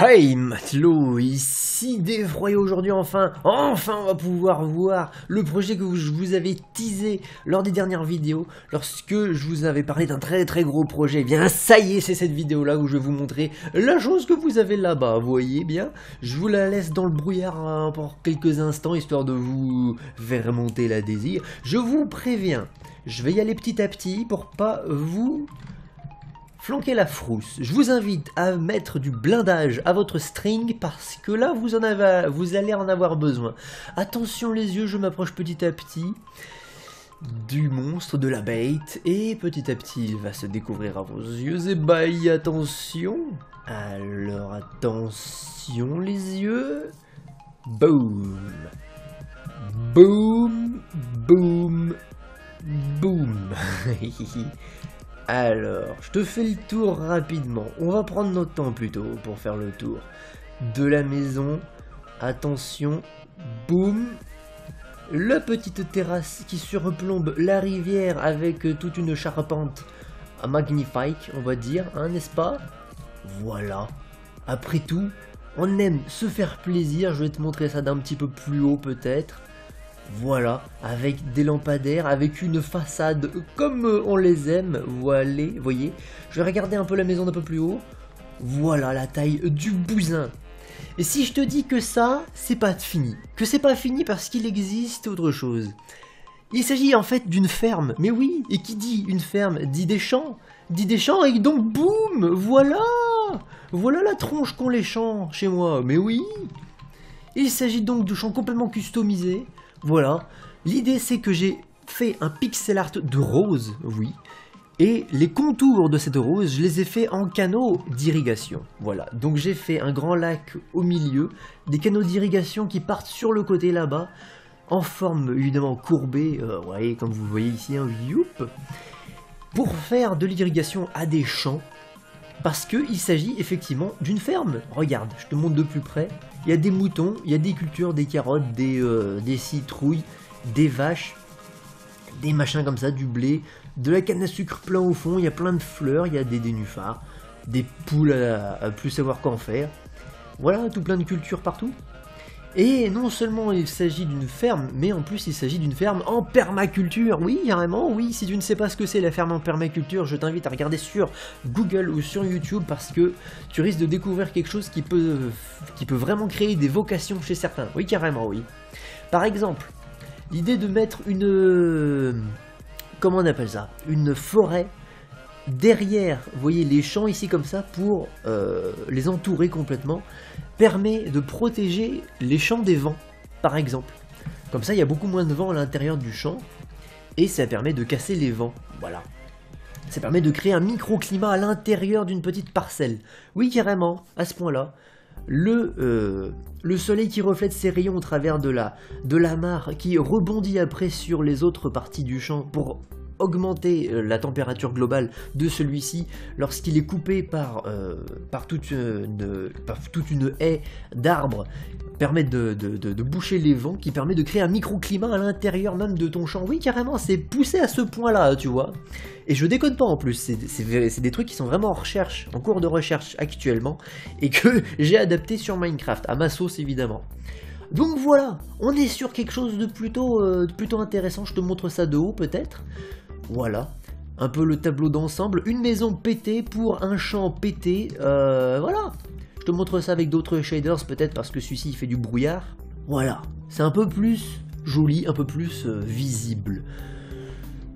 Hey matelot, ici Défroyé aujourd'hui enfin, enfin on va pouvoir voir le projet que je vous avais teasé lors des dernières vidéos, lorsque je vous avais parlé d'un très très gros projet. Eh bien ça y est, c'est cette vidéo là où je vais vous montrer la chose que vous avez là-bas, vous voyez bien Je vous la laisse dans le brouillard hein, pour quelques instants, histoire de vous faire monter la désir. Je vous préviens, je vais y aller petit à petit pour pas vous flanquer la frousse. Je vous invite à mettre du blindage à votre string parce que là vous, en avez, vous allez en avoir besoin. Attention les yeux, je m'approche petit à petit du monstre, de la bait, et petit à petit il va se découvrir à vos yeux, et bye, attention Alors attention les yeux, boum Boum, boum, boum Alors, je te fais le tour rapidement. On va prendre notre temps plutôt pour faire le tour de la maison. Attention, boum. La petite terrasse qui surplombe la rivière avec toute une charpente magnifique, on va dire, hein, n'est-ce pas? Voilà. Après tout, on aime se faire plaisir. Je vais te montrer ça d'un petit peu plus haut peut-être. Voilà, avec des lampadaires, avec une façade comme on les aime, voilà, voyez. Je vais regarder un peu la maison d'un peu plus haut. Voilà la taille du bousin. Et si je te dis que ça, c'est pas fini, que c'est pas fini parce qu'il existe autre chose. Il s'agit en fait d'une ferme, mais oui, et qui dit une ferme dit des champs, dit des champs et donc boum, voilà Voilà la tronche qu'ont les champs chez moi, mais oui Il s'agit donc de champs complètement customisés, voilà. L'idée c'est que j'ai fait un pixel art de rose, oui. Et les contours de cette rose, je les ai fait en canaux d'irrigation. Voilà, donc j'ai fait un grand lac au milieu, des canaux d'irrigation qui partent sur le côté là-bas, en forme évidemment courbée, euh, voyez, comme vous voyez ici, un hein, youp, pour faire de l'irrigation à des champs, parce qu'il s'agit effectivement d'une ferme. Regarde, je te montre de plus près. Il y a des moutons, il y a des cultures, des carottes, des, euh, des citrouilles, des vaches, des machins comme ça, du blé, de la canne à sucre plein au fond, il y a plein de fleurs, il y a des dénuphars, des poules à, plus savoir qu'en faire. Voilà, tout plein de cultures partout. Et non seulement il s'agit d'une ferme, mais en plus il s'agit d'une ferme en permaculture. Oui, carrément, oui. Si tu ne sais pas ce que c'est la ferme en permaculture, je t'invite à regarder sur Google ou sur YouTube parce que tu risques de découvrir quelque chose qui peut, vraiment créer des vocations chez certains. Oui, carrément, oui. Par exemple, l'idée de mettre une... Comment on appelle ça? Une forêt derrière, vous voyez les champs ici comme ça, pour euh, les entourer complètement, permet de protéger les champs des vents, par exemple. Comme ça, il y a beaucoup moins de vent à l'intérieur du champ, et ça permet de casser les vents, voilà. Ça permet de créer un microclimat à l'intérieur d'une petite parcelle. Oui, carrément, à ce point-là. Le, euh, le soleil qui reflète ses rayons au travers de la, de la mare, qui rebondit après sur les autres parties du champ pour augmenter euh, la température globale de celui-ci lorsqu'il est coupé par, euh, par, toute, une, toute une haie d'arbres permet de, boucher les vents, qui permet de créer un microclimat à l'intérieur même de ton champ. Oui, carrément, c'est poussé à ce point-là, tu vois. Et je déconne pas en plus, c'est des trucs qui sont vraiment en recherche, en cours de recherche actuellement, et que j'ai adapté sur Minecraft, à ma sauce évidemment. Donc voilà, on est sur quelque chose de plutôt, euh, de plutôt intéressant, je te montre ça de haut peut-être. Voilà. Un peu le tableau d'ensemble. Une maison pétée pour un champ pété. Euh, voilà. Je te montre ça avec d'autres shaders peut-être parce que celui-ci fait du brouillard. Voilà. C'est un peu plus joli, un peu plus euh, visible.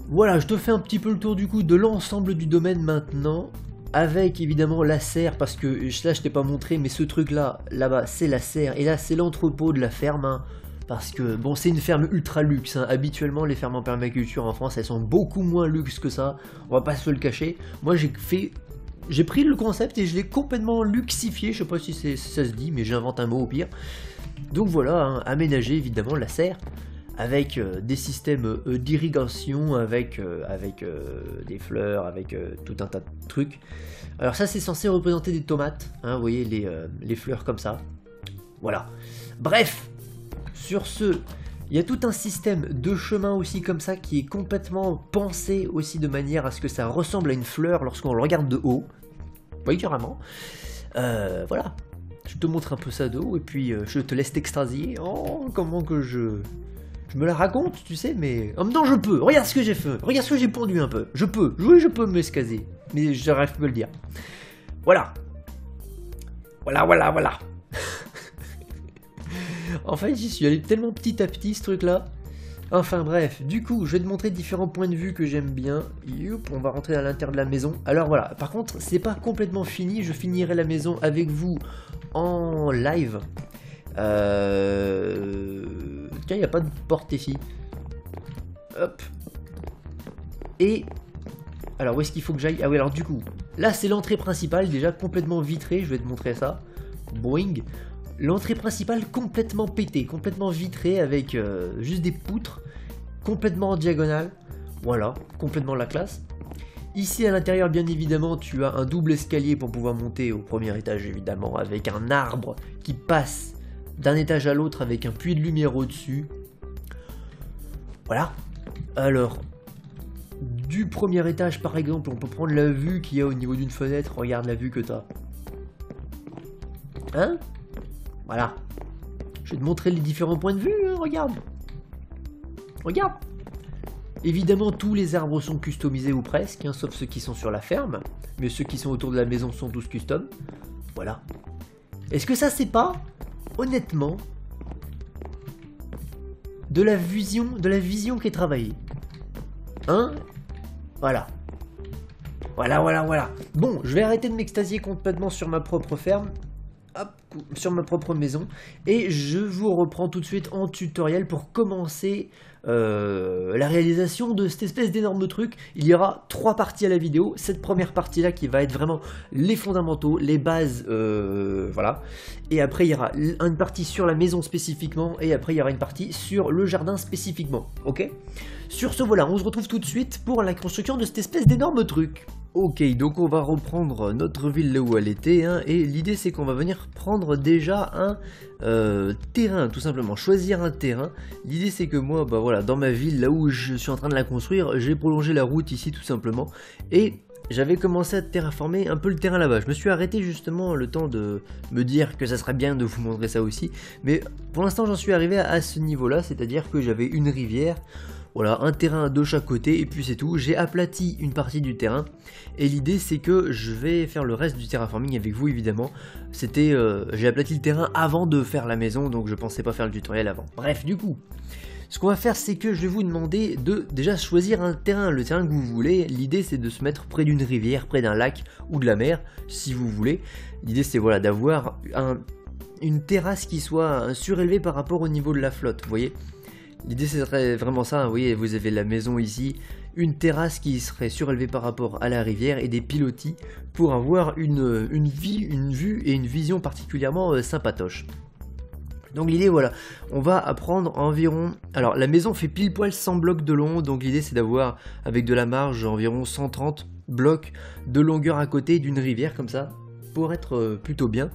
Voilà, je te fais un petit peu le tour du coup de l'ensemble du domaine maintenant. Avec évidemment la serre, parce que là je t'ai pas montré, mais ce truc là, là-bas, c'est la serre. Et là c'est l'entrepôt de la ferme. Hein. Parce que, bon, c'est une ferme ultra luxe. Hein. Habituellement, les fermes en permaculture en France, elles sont beaucoup moins luxe que ça. On va pas se le cacher. Moi, j'ai fait j'ai pris le concept et je l'ai complètement luxifié, je sais pas si ça se dit, mais j'invente un mot au pire. Donc voilà, hein, aménager évidemment la serre avec euh, des systèmes euh, d'irrigation, avec, euh, avec des fleurs, avec tout un tas de trucs. Alors ça c'est censé représenter des tomates, hein, vous voyez les, les fleurs comme ça. Voilà. Bref, sur ce, il y a tout un système de chemin aussi comme ça qui est complètement pensé aussi de manière à ce que ça ressemble à une fleur lorsqu'on le regarde de haut. Oui, carrément. Euh, voilà. te montre un peu ça de haut et puis euh, je te laisse t'extasier. Oh, comment que je... Je me la raconte, tu sais, mais en même je peux. Regarde ce que j'ai fait. Regarde ce que j'ai pondu un peu. Je peux. Oui, je peux m'escaser. Mais j'arrive pas à le dire. Voilà. Voilà, voilà, voilà. En fait, j'y suis allé tellement petit à petit ce truc-là. Enfin bref, du coup, je vais te montrer différents points de vue que j'aime bien. Youp, on va rentrer à l'intérieur de la maison. Alors voilà, par contre, c'est pas complètement fini. Je finirai la maison avec vous en live. Euh... Tiens, il n'y a pas de porte ici. Hop. Et... Alors, où est-ce qu'il faut que j'aille? Ah oui, alors du coup, là c'est l'entrée principale, déjà complètement vitrée, je vais te montrer ça. Boing. L'entrée principale complètement pétée, complètement vitrée avec euh, juste des poutres, complètement en diagonale. Voilà, complètement la classe. Ici à l'intérieur, bien évidemment, tu as un double escalier pour pouvoir monter au premier étage, évidemment, avec un arbre qui passe d'un étage à l'autre avec un puits de lumière au-dessus. Voilà. Alors, du premier étage, par exemple, on peut prendre la vue qu'il y a au niveau d'une fenêtre. Regarde la vue que tu as. Hein? Voilà. Je vais te montrer les différents points de vue, hein, regarde. Regarde. Évidemment, tous les arbres sont customisés ou presque, hein, sauf ceux qui sont sur la ferme. Mais ceux qui sont autour de la maison sont tous custom. Voilà. Est-ce que ça, c'est pas, honnêtement, de la vision, de la vision qui est travaillée? Hein? Voilà. Voilà, voilà, voilà. Bon, je vais arrêter de m'extasier complètement sur ma propre ferme sur ma propre maison et je vous reprends tout de suite en tutoriel pour commencer euh, la réalisation de cette espèce d'énorme truc. Il y aura trois parties à la vidéo. Cette première partie là qui va être vraiment les fondamentaux, les bases, euh, voilà. Et après il y aura une partie sur la maison spécifiquement et après il y aura une partie sur le jardin spécifiquement. Ok? Sur ce voilà, on se retrouve tout de suite pour la construction de cette espèce d'énorme truc. Ok, donc on va reprendre notre ville là où elle était, hein, et l'idée c'est qu'on va venir prendre déjà un euh, terrain, tout simplement, choisir un terrain. L'idée c'est que moi, bah voilà, dans ma ville, là où je suis en train de la construire, j'ai prolongé la route ici tout simplement, et j'avais commencé à terraformer un peu le terrain là-bas. Je me suis arrêté justement le temps de me dire que ça serait bien de vous montrer ça aussi, mais pour l'instant j'en suis arrivé à ce niveau-là, c'est-à-dire que j'avais une rivière, voilà, un terrain de chaque côté et puis c'est tout. J'ai aplati une partie du terrain et l'idée c'est que je vais faire le reste du terraforming avec vous évidemment. C'était, euh, j'ai aplati le terrain avant de faire la maison donc je pensais pas faire le tutoriel avant. Bref, du coup, ce qu'on va faire c'est que je vais vous demander de déjà choisir un terrain, le terrain que vous voulez. L'idée c'est de se mettre près d'une rivière, près d'un lac ou de la mer si vous voulez. L'idée c'est voilà d'avoir une terrasse qui soit surélevée par rapport au niveau de la flotte, vous voyez L'idée serait vraiment ça, vous voyez, vous avez la maison ici, une terrasse qui serait surélevée par rapport à la rivière et des pilotis pour avoir une, une, vie, une vue et une vision particulièrement euh, sympatoche. Donc l'idée voilà, on va apprendre environ... Alors la maison fait pile poil 100 blocs de long, donc l'idée c'est d'avoir avec de la marge environ 130 blocs de longueur à côté d'une rivière comme ça, pour être euh, plutôt bien.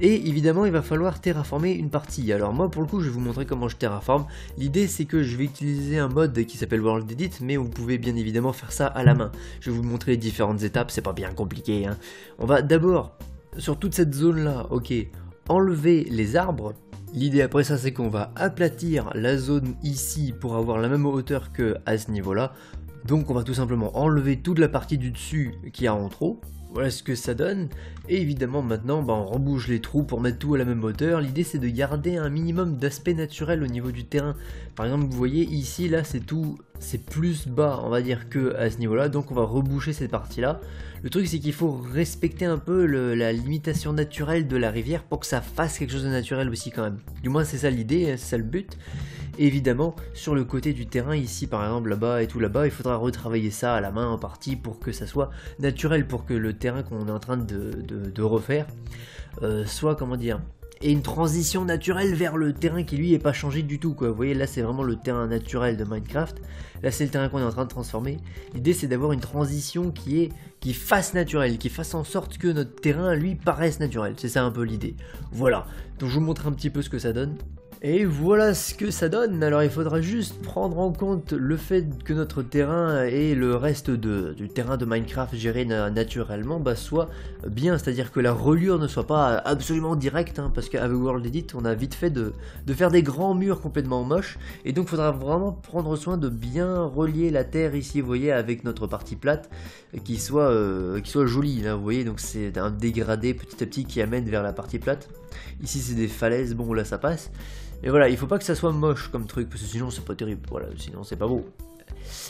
Et évidemment, il va falloir terraformer une partie. Alors moi, pour le coup, je vais vous montrer comment je terraforme. L'idée, c'est que je vais utiliser un mode qui s'appelle World Edit, mais vous pouvez bien évidemment faire ça à la main. Je vais vous montrer les différentes étapes, c'est pas bien compliqué. Hein. On va d'abord, sur toute cette zone-là, ok, enlever les arbres. L'idée après ça, c'est qu'on va aplatir la zone ici pour avoir la même hauteur que à ce niveau-là. Donc on va tout simplement enlever toute la partie du dessus qui a en trop. Voilà ce que ça donne. Et évidemment maintenant bah, on rebouge les trous pour mettre tout à la même hauteur. L'idée c'est de garder un minimum d'aspect naturel au niveau du terrain. Par exemple vous voyez ici là c'est tout, c'est plus bas on va dire que à ce niveau là. Donc on va reboucher cette partie là. Le truc c'est qu'il faut respecter un peu la limitation naturelle de la rivière pour que ça fasse quelque chose de naturel aussi quand même. Du moins c'est ça l'idée, hein, c'est ça le but évidemment, sur le côté du terrain, ici par exemple, là-bas et tout là-bas, il faudra retravailler ça à la main en partie pour que ça soit naturel, pour que le terrain qu'on est en train de, refaire euh, soit, comment dire, une transition naturelle vers le terrain qui lui est pas changé du tout. Vous voyez là c'est vraiment le terrain naturel de Minecraft. Là c'est le terrain qu'on est en train de transformer. L'idée c'est d'avoir une transition qui est qui fasse naturel, qui fasse en sorte que notre terrain lui paraisse naturel. C'est ça un peu l'idée. Voilà. Donc je vous montre un petit peu ce que ça donne. Et voilà ce que ça donne. Alors il faudra juste prendre en compte le fait que notre terrain et le reste du terrain de Minecraft géré naturellement bah, soit bien. C'est-à-dire que la reliure ne soit pas absolument directe. Hein, parce qu'avec World Edit on a vite fait de, faire des grands murs complètement moches. Et donc il faudra vraiment prendre soin de bien relier la terre ici, vous voyez, avec notre partie plate qui soit, euh, qui soit jolie. Là, vous voyez, donc c'est un dégradé petit à petit qui amène vers la partie plate. Ici c'est des falaises, bon là ça passe. Et voilà, il faut pas que ça soit moche comme truc, parce que sinon c'est pas terrible, voilà, sinon c'est pas beau.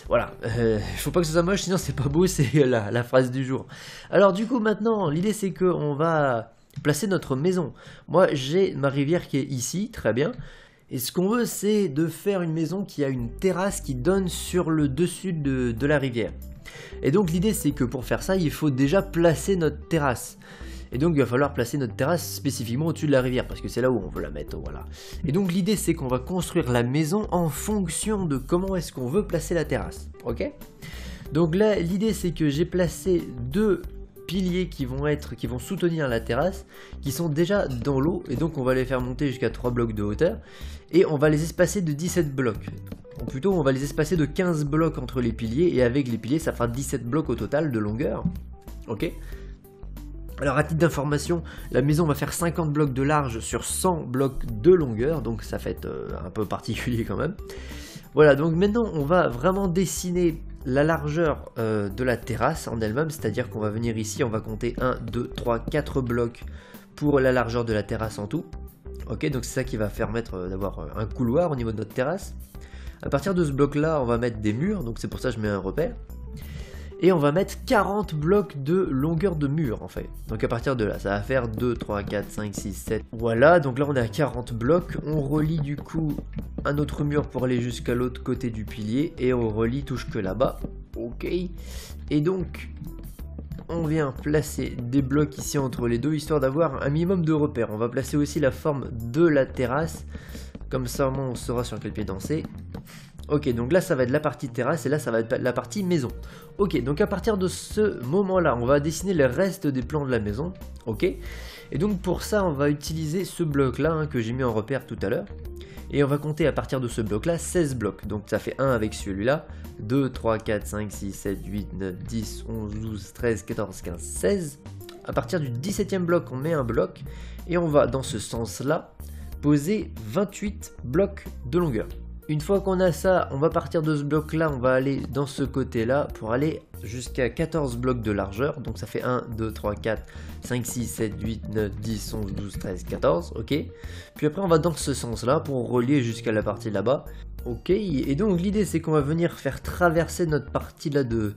Voilà, euh, il faut pas que ça soit moche, sinon c'est pas beau, c'est la, phrase du jour. Alors du coup maintenant, l'idée c'est qu'on va placer notre maison. Moi j'ai ma rivière qui est ici, très bien. Et ce qu'on veut c'est de faire une maison qui a une terrasse qui donne sur le dessus de, de la rivière. Et donc l'idée c'est que pour faire ça, il faut déjà placer notre terrasse. Et donc il va falloir placer notre terrasse spécifiquement au-dessus de la rivière, parce que c'est là où on veut la mettre, voilà. Et donc l'idée c'est qu'on va construire la maison en fonction de comment est-ce qu'on veut placer la terrasse, ok? Donc là l'idée c'est que j'ai placé deux piliers qui vont être qui vont soutenir la terrasse qui sont déjà dans l'eau et donc on va les faire monter jusqu'à 3 blocs de hauteur et on va les espacer de 17 blocs. Ou plutôt on va les espacer de 15 blocs entre les piliers et avec les piliers ça fera 17 blocs au total de longueur ok? Alors à titre d'information, la maison va faire 50 blocs de large sur 100 blocs de longueur, donc ça fait euh, un peu particulier quand même. Voilà, donc maintenant on va vraiment dessiner la largeur euh, de la terrasse en elle-même, c'est-à-dire qu'on va venir ici, on va compter 1, 2, 3, 4 blocs pour la largeur de la terrasse en tout. Ok, donc c'est ça qui va permettre euh, d'avoir un couloir au niveau de notre terrasse. À partir de ce bloc là, on va mettre des murs, donc c'est pour ça que je mets un repère et on va mettre 40 blocs de longueur de mur en fait. Donc à partir de là, ça va faire 2, 3, 4, 5, 6, 7. Voilà, donc là on est à 40 blocs. On relie du coup un autre mur pour aller jusqu'à l'autre côté du pilier et on relie touche que là-bas. Ok. Et donc on vient placer des blocs ici entre les deux histoire d'avoir un minimum de repères. On va placer aussi la forme de la terrasse. Comme ça on saura sur quel pied danser. Ok, donc là ça va être la partie terrasse et là ça va être la partie maison. Ok, donc à partir de ce moment-là, on va dessiner le reste des plans de la maison. Ok, et donc pour ça, on va utiliser ce bloc-là hein, que j'ai mis en repère tout à l'heure. Et on va compter à partir de ce bloc-là 16 blocs. Donc ça fait 1 avec celui-là, 2, 3, 4, 5, 6, 7, 8, 9, 10, 11, 12, 13, 14, 15, 16. À partir du 17e bloc, on met un bloc et on va dans ce sens-là poser 28 blocs de longueur. Une fois qu'on a ça, on va partir de ce bloc là, on va aller dans ce côté là pour aller jusqu'à 14 blocs de largeur. Donc ça fait 1, 2, 3, 4, 5, 6, 7, 8, 9, 10, 11, 12, 13, 14. Ok. Puis après on va dans ce sens là pour relier jusqu'à la partie là-bas. Ok. Et donc l'idée c'est qu'on va venir faire traverser notre partie là de,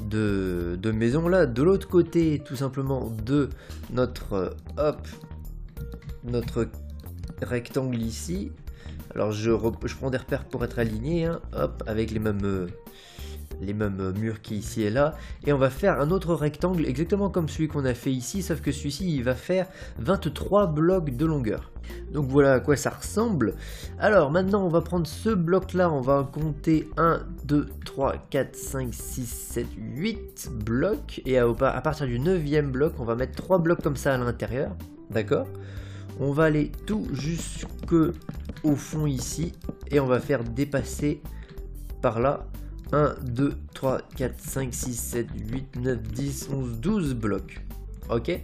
de, de maison là de l'autre côté tout simplement de notre, euh, hop, notre rectangle ici alors je, prends des repères pour être aligné, hein, hop, avec les mêmes, euh, euh, murs qui ici et là. Et on va faire un autre rectangle exactement comme celui qu'on a fait ici, sauf que celui-ci il va faire 23 blocs de longueur. Donc voilà à quoi ça ressemble. Alors maintenant on va prendre ce bloc là, on va compter 1, 2, 3, 4, 5, 6, 7, 8 blocs. Et à, à partir du 9 bloc, on va mettre 3 blocs comme ça à l'intérieur. D'accord? On va aller tout jusque au fond ici et on va faire dépasser par là 1, 2, 3, 4, 5, 6, 7, 8, 9, 10, 11, 12 blocs. Ok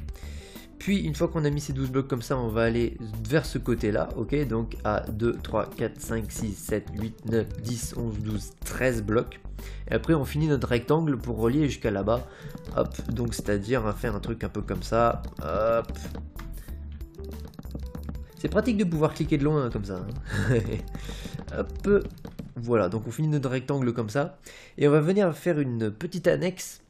Puis une fois qu'on a mis ces 12 blocs comme ça, on va aller vers ce côté là. Ok Donc à 2, 3, 4, 5, 6, 7, 8, 9, 10, 11, 12, 13 blocs. Et après on finit notre rectangle pour relier jusqu'à là-bas. Hop, donc c'est-à-dire faire un truc un peu comme ça. Hop, c'est pratique de pouvoir cliquer de loin comme ça. Hein. Hop. Voilà, donc on finit notre rectangle comme ça. Et on va venir faire une petite annexe.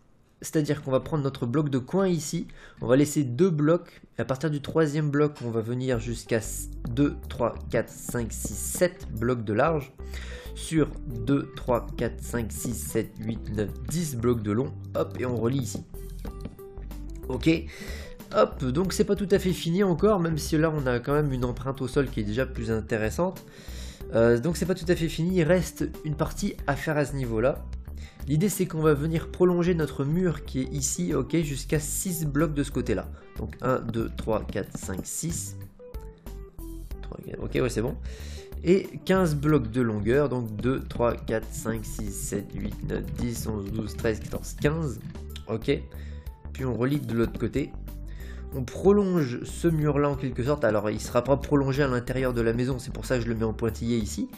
C'est-à-dire qu'on va prendre notre bloc de coin ici. On va laisser deux blocs. Et à partir du troisième bloc, on va venir jusqu'à 2, 3, 4, 5, 6, 7 blocs de large. Sur 2, 3, 4, 5, 6, 7, 8, 9, 10 blocs de long. Hop, et on relie ici. Ok Hop, donc c'est pas tout à fait fini encore, même si là on a quand même une empreinte au sol qui est déjà plus intéressante. Euh, donc c'est pas tout à fait fini, il reste une partie à faire à ce niveau-là. L'idée c'est qu'on va venir prolonger notre mur qui est ici, ok, jusqu'à 6 blocs de ce côté-là. Donc 1, 2, 3, 4, 5, 6. Ok, ouais, c'est bon. Et 15 blocs de longueur, donc 2, 3, 4, 5, 6, 7, 8, 9, 10, 11, 12, 13, 14, 15. Ok. Puis on relie de l'autre côté. On prolonge ce mur-là en quelque sorte. Alors, il sera pas prolongé à l'intérieur de la maison, c'est pour ça que je le mets en pointillé ici.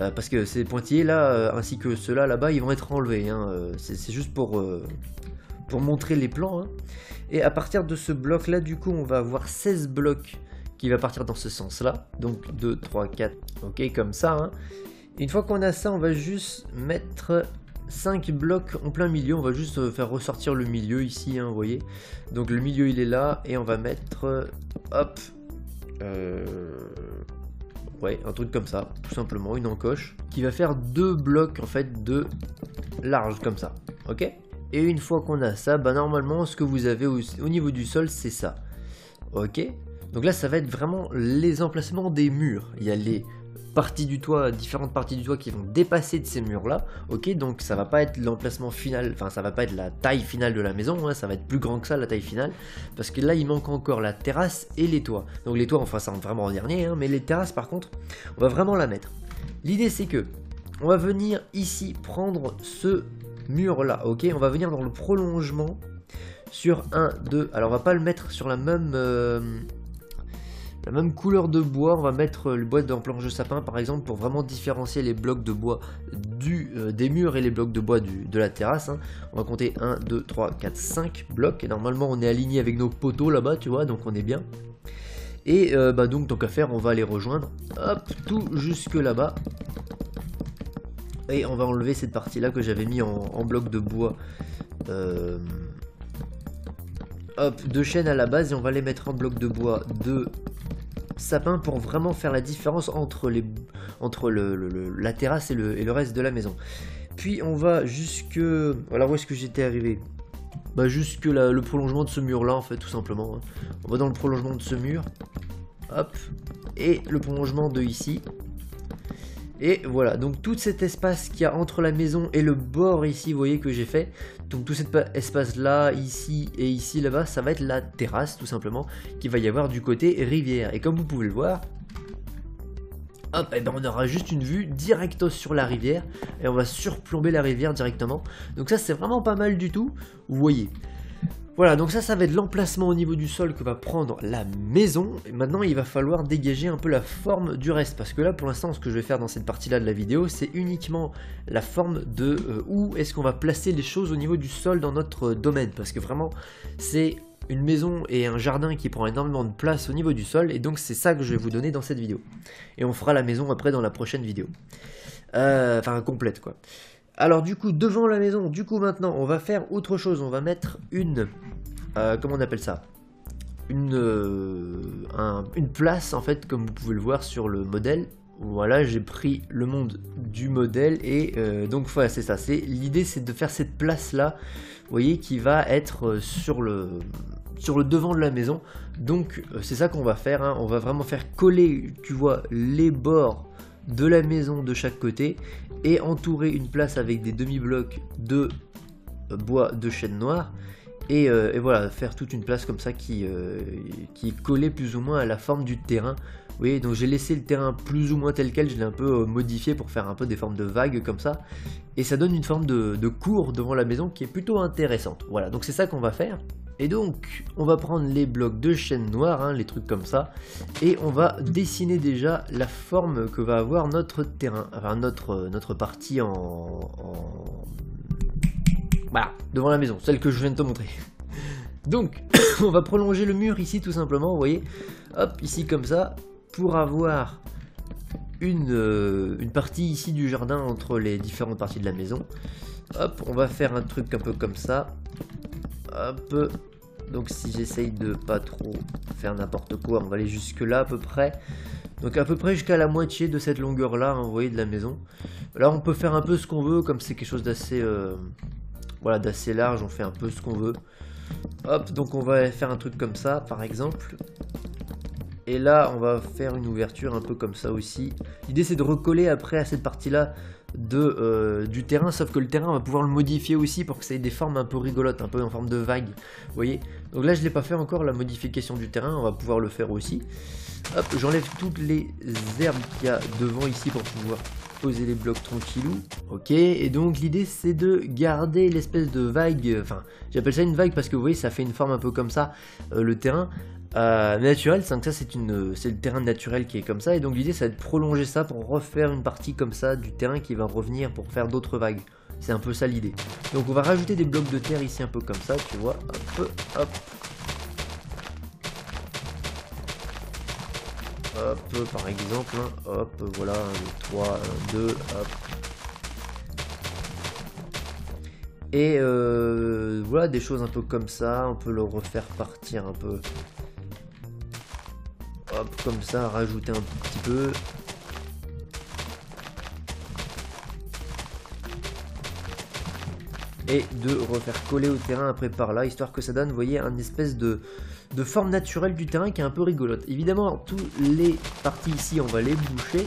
Euh, parce que ces pointillés là, euh, ainsi que ceux-là là-bas, ils vont être enlevés. Hein. Euh, c'est juste pour, pour montrer les plans. Hein. Et à partir de ce bloc-là, du coup, on va avoir 16 blocs qui va partir dans ce sens-là. Donc 2, 3, 4, ok, comme ça. Hein. Une fois qu'on a ça, on va juste mettre 5 blocs en plein milieu. On va juste euh, faire ressortir le milieu ici, hein, vous voyez. Donc le milieu, il est là. Et on va mettre, hop, euh, ouais, un truc comme ça, tout simplement, une encoche, qui va faire deux blocs, en fait, de large, comme ça, ok? Et une fois qu'on a ça, bah normalement, ce que vous avez au niveau du sol, c'est ça, ok? Donc là, ça va être vraiment les emplacements des murs. Il y a les parties du toit, différentes parties du toit qui vont dépasser de ces murs là, ok, donc ça va pas être l'emplacement final, enfin ça va pas être la taille finale de la maison, hein. ça va être plus grand que ça la taille finale, parce que là il manque encore la terrasse et les toits, donc les toits on fera ça vraiment en dernier, hein, mais les terrasses par contre, on va vraiment la mettre. L'idée c'est que, on va venir ici prendre ce mur là, ok, on va venir dans le prolongement sur 1, 2, alors on va pas le mettre sur la même... Euh, la même couleur de bois, on va mettre le bois dans planche de sapin par exemple pour vraiment différencier les blocs de bois du, euh, des murs et les blocs de bois de la terrasse. Hein. On va compter 1, 2, 3, 4, 5 blocs et normalement on est aligné avec nos poteaux là-bas, tu vois, donc on est bien. Et euh, bah donc tant qu'à faire, on va les rejoindre, hop, tout jusque là-bas. Et on va enlever cette partie-là que j'avais mis en, bloc de bois. Euh, hop, deux chaînes à la base et on va les mettre en bloc de bois de sapin pour vraiment faire la différence entre, les, entre le, la terrasse et le, reste de la maison. Puis on va jusque... Voilà où est-ce que j'étais arrivé? Bah jusque le prolongement de ce mur là en fait tout simplement. Hein. On va dans le prolongement de ce mur. Hop. Et le prolongement de ici. Et voilà, donc tout cet espace qu'il y a entre la maison et le bord ici, vous voyez que j'ai fait. Donc tout cet espace là, ici et ici, là-bas, ça va être la terrasse tout simplement, qui va y avoir du côté rivière. Et comme vous pouvez le voir, hop, et eh ben on aura juste une vue directe sur la rivière et on va surplomber la rivière directement. Donc ça c'est vraiment pas mal du tout. Vous voyez, voilà, donc ça, ça va être l'emplacement au niveau du sol que va prendre la maison. Et maintenant, il va falloir dégager un peu la forme du reste. Parce que là, pour l'instant, ce que je vais faire dans cette partie-là de la vidéo, c'est uniquement la forme de euh, où est-ce qu'on va placer les choses au niveau du sol dans notre domaine. Parce que vraiment, c'est une maison et un jardin qui prend énormément de place au niveau du sol. Et donc, c'est ça que je vais vous donner dans cette vidéo. Et on fera la maison après dans la prochaine vidéo. Euh, enfin, complète, quoi. Alors du coup, devant la maison, du coup maintenant, on va faire autre chose. On va mettre une... Euh, comment on appelle ça? Une, euh, une place, en fait, comme vous pouvez le voir sur le modèle. Voilà, j'ai pris le monde du modèle et euh, donc voilà, c'est ça. C'est L'idée, c'est de faire cette place-là, vous voyez, qui va être sur le, sur le devant de la maison. Donc c'est ça qu'on va faire. Hein. On va vraiment faire coller, tu vois, les bords de la maison de chaque côté et entourer une place avec des demi-blocs de bois de chêne noir euh, et, voilà faire toute une place comme ça qui, euh, qui est collée plus ou moins à la forme du terrain. Vous voyez donc j'ai laissé le terrain plus ou moins tel quel je l'ai un peu euh, modifié pour faire un peu des formes de vagues comme ça et ça donne une forme de, de cour devant la maison qui est plutôt intéressante. Voilà donc c'est ça qu'on va faire et donc, on va prendre les blocs de chêne noir, hein, les trucs comme ça, et on va dessiner déjà la forme que va avoir notre terrain, enfin notre, notre partie en, Voilà, devant la maison, celle que je viens de te montrer. Donc, on va prolonger le mur ici tout simplement, vous voyez, hop, ici comme ça, pour avoir une, euh, une partie ici du jardin entre les différentes parties de la maison. Hop, on va faire un truc un peu comme ça. Hop, donc si j'essaye de pas trop faire n'importe quoi, on va aller jusque là à peu près. Donc à peu près jusqu'à la moitié de cette longueur là, hein, vous voyez, de la maison. Là on peut faire un peu ce qu'on veut, comme c'est quelque chose d'assez euh, voilà, d'assez large, on fait un peu ce qu'on veut. Hop, donc on va faire un truc comme ça, par exemple. Et là, on va faire une ouverture un peu comme ça aussi. L'idée, c'est de recoller après à cette partie-là euh, du terrain, sauf que le terrain, on va pouvoir le modifier aussi pour que ça ait des formes un peu rigolotes, un peu en forme de vague. Vous voyez Donc là, je l'ai pas fait encore, la modification du terrain, on va pouvoir le faire aussi. Hop, j'enlève toutes les herbes qu'il y a devant ici pour pouvoir poser les blocs tranquillou. Ok, et donc l'idée c'est de garder l'espèce de vague, enfin j'appelle ça une vague parce que vous voyez ça fait une forme un peu comme ça, euh, le terrain. Euh, naturel, c'est ça c'est une c'est le terrain naturel qui est comme ça et donc l'idée c'est de prolonger ça pour refaire une partie comme ça du terrain qui va revenir pour faire d'autres vagues. C'est un peu ça l'idée. Donc on va rajouter des blocs de terre ici un peu comme ça, tu vois, hop, hop, hop, par exemple, hein. hop, voilà, 3, 2, hop. Et euh, voilà, des choses un peu comme ça, on peut le refaire partir un peu. Comme ça, rajouter un petit peu. Et de refaire coller au terrain après par là, histoire que ça donne, vous voyez, un espèce de, de forme naturelle du terrain qui est un peu rigolote. Évidemment, toutes les parties ici, on va les boucher.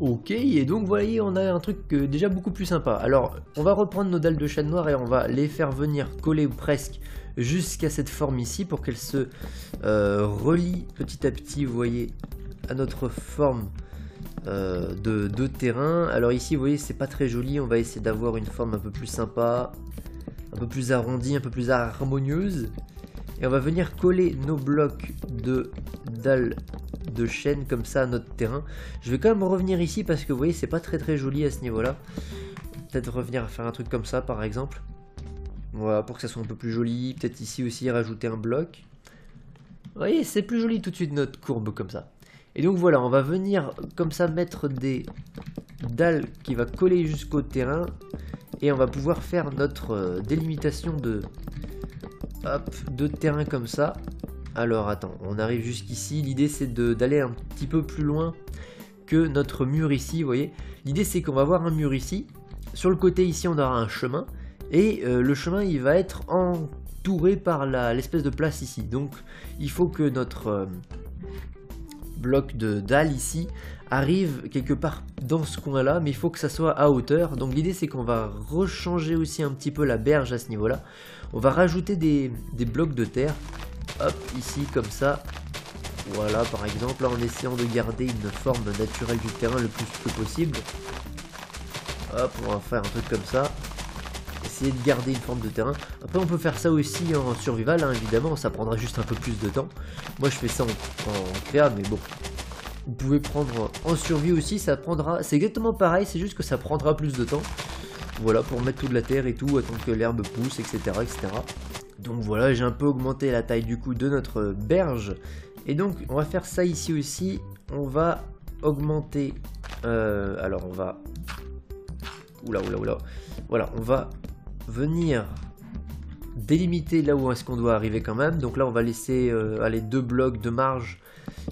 Ok, et donc voyez, on a un truc euh, déjà beaucoup plus sympa. Alors, on va reprendre nos dalles de chêne noir et on va les faire venir coller presque jusqu'à cette forme ici pour qu'elle se euh, relie petit à petit, vous voyez, à notre forme euh, de, de, terrain. Alors ici, vous voyez, c'est pas très joli. On va essayer d'avoir une forme un peu plus sympa, un peu plus arrondie, un peu plus harmonieuse. Et on va venir coller nos blocs de dalles de chaîne comme ça à notre terrain. Je vais quand même revenir ici parce que vous voyez c'est pas très très joli à ce niveau là. Peut-être revenir à faire un truc comme ça par exemple. Voilà pour que ça soit un peu plus joli. Peut-être ici aussi rajouter un bloc. Vous voyez c'est plus joli tout de suite notre courbe comme ça. Et donc voilà on va venir comme ça mettre des dalles qui va coller jusqu'au terrain. Et on va pouvoir faire notre euh, délimitation de, Hop, deux terrains comme ça. Alors attends, on arrive jusqu'ici. L'idée c'est d'aller un petit peu plus loin que notre mur ici, vous voyez. L'idée c'est qu'on va avoir un mur ici. Sur le côté ici on aura un chemin. Et euh, le chemin il va être entouré par l'espèce de place ici. Donc il faut que notre euh, bloc de dalle ici arrive quelque part dans ce coin là mais il faut que ça soit à hauteur. Donc l'idée c'est qu'on va rechanger aussi un petit peu la berge à ce niveau là on va rajouter des, blocs de terre. Hop ici comme ça. Voilà par exemple en essayant de garder une forme naturelle du terrain le plus que possible. Hop on va faire un truc comme ça essayer de garder une forme de terrain après on peut faire ça aussi en survival hein, évidemment ça prendra juste un peu plus de temps moi je fais ça en, créa mais bon vous pouvez prendre en survie aussi, ça prendra, c'est exactement pareil, c'est juste que ça prendra plus de temps. Voilà, pour mettre toute la terre et tout, attendre que l'herbe pousse, etc., etc. Donc voilà, j'ai un peu augmenté la taille du coup de notre berge. Et donc, on va faire ça ici aussi. On va augmenter... Euh, alors, on va... Oula, oula, oula. Voilà, on va venir délimiter là où est-ce qu'on doit arriver quand même. Donc là, on va laisser euh, aller deux blocs de marge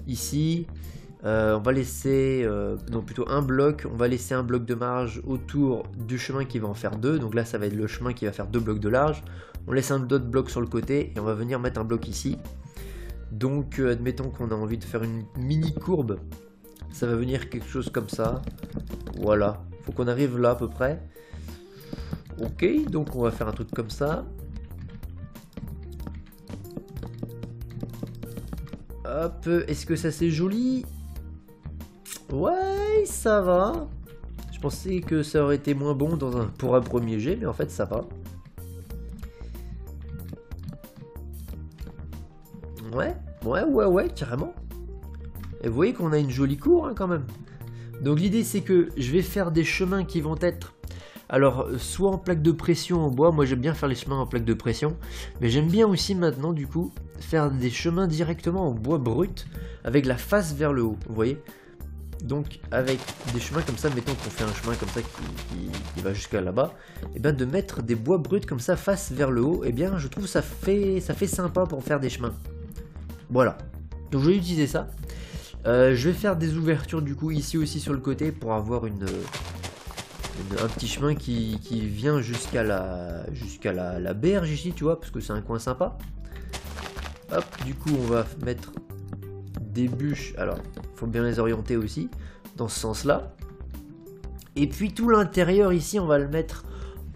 ici. Euh, on va laisser, euh, non plutôt un bloc, on va laisser un bloc de marge autour du chemin qui va en faire deux. Donc là, ça va être le chemin qui va faire deux blocs de large. On laisse un autre bloc sur le côté et on va venir mettre un bloc ici. Donc, admettons qu'on a envie de faire une mini courbe. Ça va venir quelque chose comme ça. Voilà. Faut qu'on arrive là à peu près. Ok, donc on va faire un truc comme ça. Hop, est-ce que ça c'est joli? Ouais, ça va. Je pensais que ça aurait été moins bon pour un premier jet, mais en fait ça va. Ouais, ouais, ouais, ouais, carrément. Et vous voyez qu'on a une jolie cour hein, quand même. Donc l'idée c'est que je vais faire des chemins qui vont être alors, soit en plaque de pression en bois, moi j'aime bien faire les chemins en plaque de pression, mais j'aime bien aussi maintenant du coup faire des chemins directement en bois brut avec la face vers le haut, vous voyez? Donc avec des chemins comme ça, mettons qu'on fait un chemin comme ça qui, va jusqu'à là-bas, et eh bien de mettre des bois bruts comme ça face vers le haut, et eh bien je trouve ça fait ça fait sympa pour faire des chemins. Voilà. Donc je vais utiliser ça. Euh, je vais faire des ouvertures du coup ici aussi sur le côté pour avoir une, un petit chemin qui, vient jusqu'à la jusqu'à la, berge ici, tu vois, parce que c'est un coin sympa. Hop, du coup on va mettre des bûches. Alors, faut bien les orienter aussi dans ce sens-là. Et puis tout l'intérieur ici, on va le mettre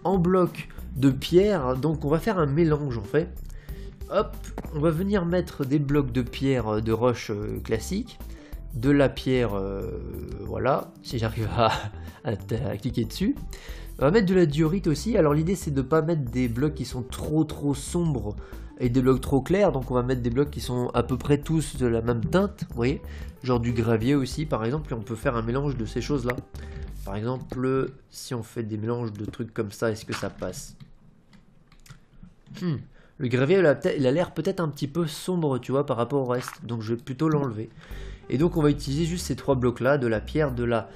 en bloc de pierre. Donc on va faire un mélange en fait. hop, on va venir mettre des blocs de pierre de roche classique, de la pierre, voilà, si j'arrive à, cliquer dessus. On va mettre de la diorite aussi. Alors l'idée c'est de ne pas mettre des blocs qui sont trop trop sombres et des blocs trop clairs. Donc on va mettre des blocs qui sont à peu près tous de la même teinte. Vous voyez Genre du gravier aussi par exemple. On peut faire un mélange de ces choses là. Par exemple, si on fait des mélanges de trucs comme ça, est-ce que ça passe? Hmm. Le gravier il a l'air peut-être un petit peu sombre, tu vois, par rapport au reste. Donc je vais plutôt l'enlever. Et donc on va utiliser juste ces trois blocs là, de la pierre, de la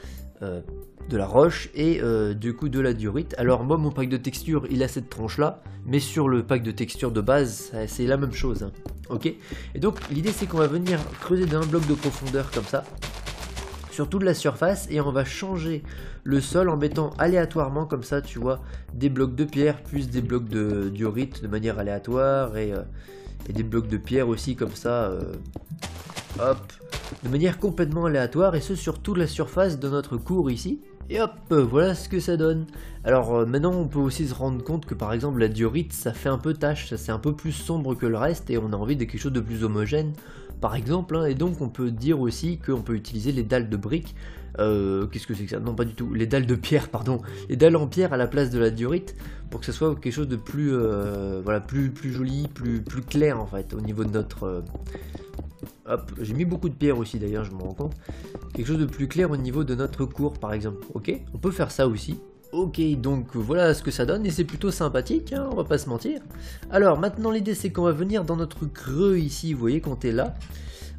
euh, de la roche et euh, du coup de la diorite. Alors moi mon pack de texture il a cette tranche là, mais sur le pack de texture de base c'est la même chose. Hein. Ok? Et donc l'idée c'est qu'on va venir creuser d'un bloc de profondeur comme ça sur toute la surface et on va changer le sol en mettant aléatoirement comme ça tu vois des blocs de pierre plus des blocs de diorite de manière aléatoire et, euh, et des blocs de pierre aussi comme ça hop de manière complètement aléatoire et ce sur toute la surface de notre cours ici. Et hop, voilà ce que ça donne. Alors euh, maintenant on peut aussi se rendre compte que par exemple la diorite ça fait un peu tache, ça c'est un peu plus sombre que le reste et on a envie de quelque chose de plus homogène par exemple. Hein. et donc on peut dire aussi qu'on peut utiliser les dalles de briques. Euh, qu'est-ce que c'est que ça? Non pas du tout, les dalles de pierre, pardon. Les dalles en pierre à la place de la diorite pour que ce soit quelque chose de plus, euh, voilà, plus, joli, plus, plus clair en fait au niveau de notre, Hop, j'ai mis beaucoup de pierres aussi d'ailleurs, je me rends compte. Quelque chose de plus clair au niveau de notre cours par exemple. Ok, on peut faire ça aussi. Ok, donc voilà ce que ça donne et c'est plutôt sympathique, hein, on va pas se mentir. Alors maintenant l'idée c'est qu'on va venir dans notre creux ici, vous voyez quand est là.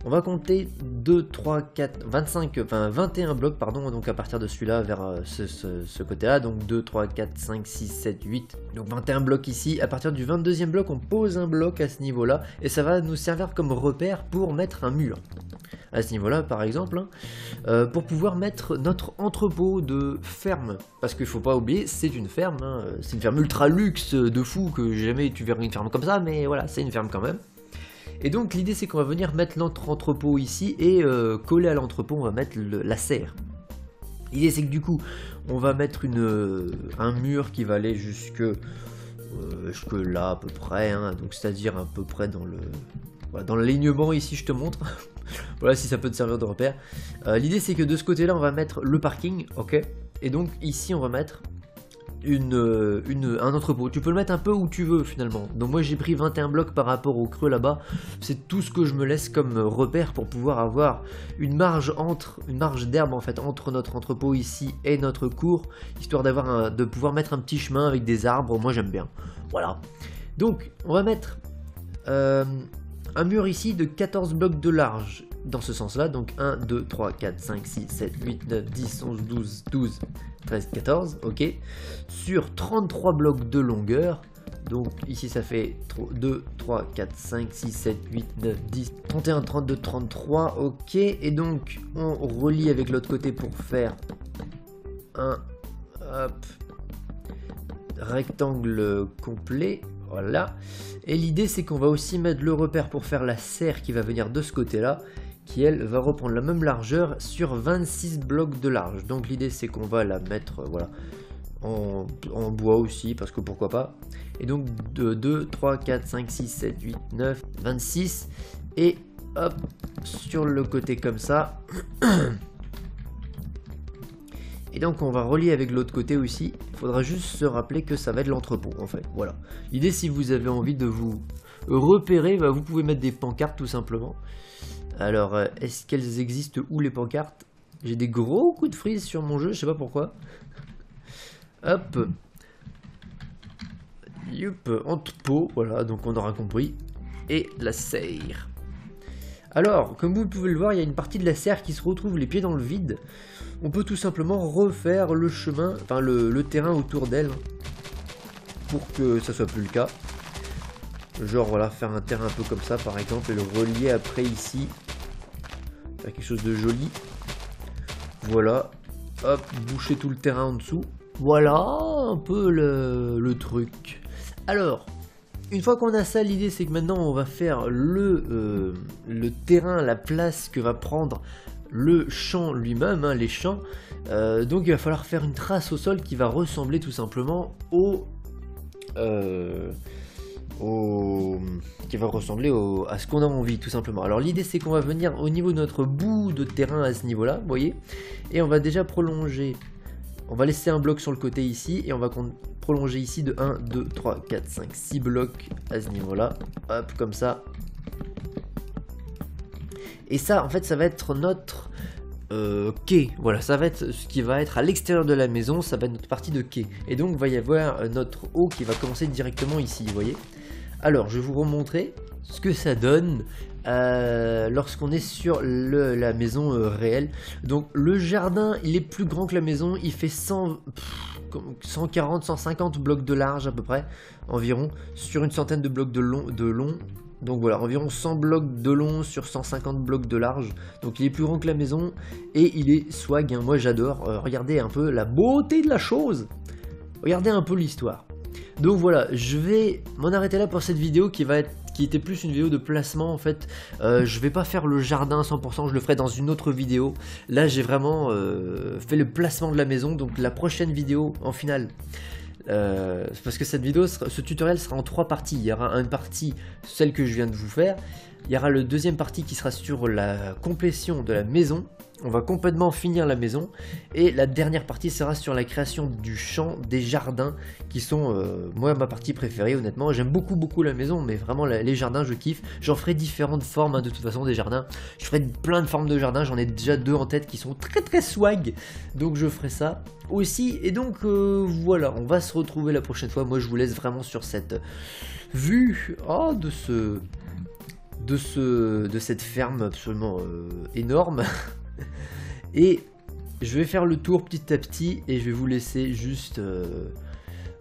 On va compter 2, 3, 4, 25, enfin 21 blocs, pardon, donc à partir de celui-là vers euh, ce, côté-là, donc 2, 3, 4, 5, 6, 7, 8, donc 21 blocs ici. À partir du 22e bloc, on pose un bloc à ce niveau-là, et ça va nous servir comme repère pour mettre un mur. À ce niveau-là, par exemple, hein, euh, pour pouvoir mettre notre entrepôt de ferme. Parce qu'il faut pas oublier, c'est une ferme, hein, c'est une ferme ultra luxe de fou que jamais tu verras une ferme comme ça, mais voilà, c'est une ferme quand même. Et donc l'idée c'est qu'on va venir mettre notre entrepôt ici et euh, coller à l'entrepôt on va mettre la serre. L'idée c'est que du coup on va mettre euh, un mur qui va aller jusque, euh, là à peu près, hein. donc c'est-à-dire à peu près dans le dans l'alignement ici je te montre. voilà si ça peut te servir de repère. L'idée c'est que de ce côté là on va mettre le parking, ok Et donc ici on va mettre une, une, un entrepôt. Tu peux le mettre un peu où tu veux finalement. Donc moi j'ai pris 21 blocs par rapport au creux là-bas. C'est tout ce que je me laisse comme repère pour pouvoir avoir une marge entre une marge d'herbe en fait entre notre entrepôt ici et notre cours, histoire d'avoir de pouvoir mettre un petit chemin avec des arbres. Moi j'aime bien. Voilà. Donc on va mettre euh, un mur ici de 14 blocs de large dans ce sens-là. Donc 1, 2, 3, 4, 5, 6, 7, 8, 9, 10, 11, 12, 12, 13, 14, ok, sur 33 blocs de longueur. Donc ici ça fait 2, 3, 4, 5, 6, 7, 8, 9, 10, 31, 32, 33, ok. Et donc on relie avec l'autre côté pour faire un hop, rectangle complet. Voilà. Et l'idée c'est qu'on va aussi mettre le repère pour faire la serre qui va venir de ce côté là qui elle va reprendre la même largeur sur 26 blocs de large. Donc l'idée c'est qu'on va la mettre euh, voilà, en, bois aussi, parce que pourquoi pas. Et donc de 2, 3, 4, 5, 6, 7, 8, 9, 26. Et hop, sur le côté comme ça. Et donc on va relier avec l'autre côté aussi. Il faudra juste se rappeler que ça va être l'entrepôt en fait. Voilà. L'idée si vous avez envie de vous repérer, bah, vous pouvez mettre des pancartes tout simplement. Alors, euh, est-ce qu'elles existent où les pancartes? J'ai des gros coups de frise sur mon jeu, je sais pas pourquoi. Hop. Youp, entrepôt, voilà, donc on aura compris. Et la serre. Alors, comme vous pouvez le voir, il y a une partie de la serre qui se retrouve les pieds dans le vide. On peut tout simplement refaire le chemin, enfin le, terrain autour d'elle, pour que ça soit plus le cas. Genre voilà, faire un terrain un peu comme ça par exemple et le relier après ici quelque chose de joli. Voilà. Hop, boucher tout le terrain en dessous. Voilà un peu le, truc. Alors, une fois qu'on a ça, l'idée c'est que maintenant on va faire le, euh, le terrain, la place que va prendre le champ lui-même, hein, les champs. Euh, donc il va falloir faire une trace au sol qui va ressembler tout simplement au, euh, au... qui va ressembler à ce qu'on a envie tout simplement. Alors l'idée c'est qu'on va venir au niveau de notre bout de terrain à ce niveau là, vous voyez, et on va déjà prolonger. On va laisser un bloc sur le côté ici et on va prolonger ici de 1, 2, 3, 4, 5, 6 blocs à ce niveau là. Hop, comme ça. Et ça en fait ça va être notre euh, quai. Voilà, ça va être ce qui va être à l'extérieur de la maison, ça va être notre partie de quai. Et donc, il va y avoir euh, notre eau qui va commencer directement ici, vous voyez. Alors, je vais vous remontrer ce que ça donne euh, lorsqu'on est sur la maison réelle. Donc, le jardin, il est plus grand que la maison, il fait 100, 140, 150 blocs de large à peu près, environ, sur une centaine de blocs de long, de long donc voilà, environ 100 blocs de long sur 150 blocs de large. Donc il est plus grand que la maison et il est swag. Hein. Moi j'adore. Euh, regardez un peu la beauté de la chose. Regardez un peu l'histoire. Donc voilà, je vais m'en arrêter là pour cette vidéo qui était plus une vidéo de placement en fait. Euh, je vais pas faire le jardin 100%, je le ferai dans une autre vidéo. Là j'ai vraiment euh, fait le placement de la maison, donc la prochaine vidéo en finale euh, parce que cette vidéo, ce tutoriel sera en trois parties. Il y aura une partie, celle que je viens de vous faire. Il y aura le deuxième partie qui sera sur la complétion de la maison on va complètement finir la maison et la dernière partie sera sur la création du champ, des jardins qui sont euh, moi ma partie préférée honnêtement. J'aime beaucoup beaucoup la maison mais vraiment les jardins je kiffe. J'en ferai différentes formes hein, de toute façon des jardins. Je ferai plein de formes de jardins, j'en ai déjà deux en tête qui sont très très swag donc je ferai ça aussi et donc euh, voilà on va se retrouver la prochaine fois. Moi je vous laisse vraiment sur cette vue oh, de ce de, ce, de cette ferme absolument euh, énorme Et je vais faire le tour petit à petit et je vais vous laisser juste euh,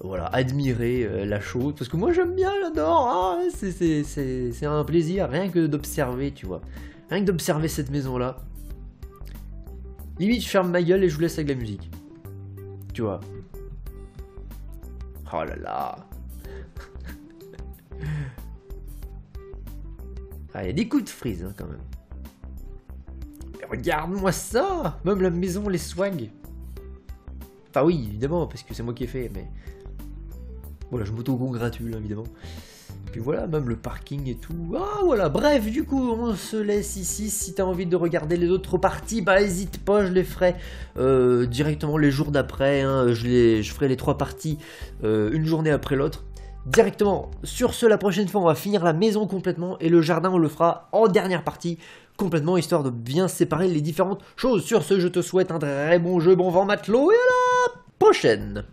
voilà, admirer euh, la chose. Parce que moi j'aime bien, j'adore. Ah, c'est un plaisir, rien que d'observer, tu vois. Rien que d'observer cette maison-là. Limite, je ferme ma gueule et je vous laisse avec la musique. Tu vois. Oh là là. ah, il y des coups de frise hein, quand même. Regarde-moi ça Même la maison, les swag. Enfin oui, évidemment, parce que c'est moi qui ai fait, mais... Voilà, je m'auto-congratule, évidemment. puis voilà, même le parking et tout. Ah voilà, bref, du coup, on se laisse ici. Si t'as envie de regarder les autres parties, bah hésite pas, je les ferai euh, directement les jours d'après. Hein. Je, je ferai les trois parties euh, une journée après l'autre directement. Sur ce, la prochaine fois, on va finir la maison complètement et le jardin, on le fera en dernière partie complètement, histoire de bien séparer les différentes choses. Sur ce, je te souhaite un très bon jeu, bon vent matelot et à la prochaine